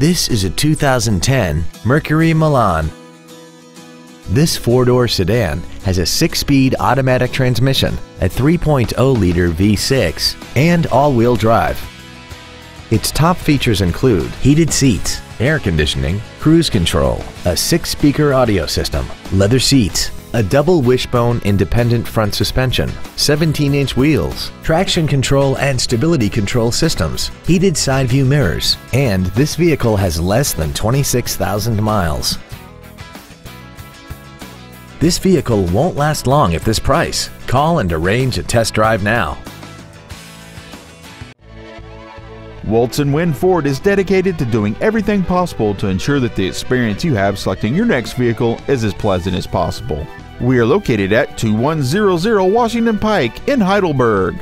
This is a 2010 Mercury Milan. This four-door sedan has a six-speed automatic transmission, a 3.0-liter V6, and all-wheel drive. Its top features include heated seats, air conditioning, cruise control, a six-speaker audio system, leather seats, a double wishbone independent front suspension, 17-inch wheels, traction control and stability control systems, heated side view mirrors, and this vehicle has less than 26,000 miles. This vehicle won't last long at this price. Call and arrange a test drive now. Woltz Wind Ford is dedicated to doing everything possible to ensure that the experience you have selecting your next vehicle is as pleasant as possible. We are located at 2100 Washington Pike in Heidelberg.